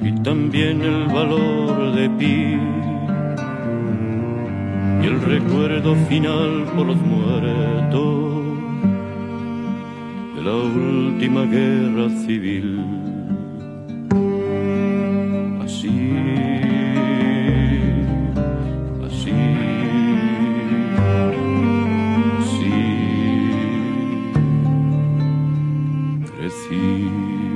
y también el valor de Pi y el recuerdo final por los muertos de la última guerra civil. is.